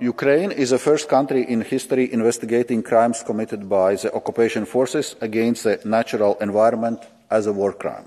Ukraine is the first country in history investigating crimes committed by the occupation forces against the natural environment as a war crime.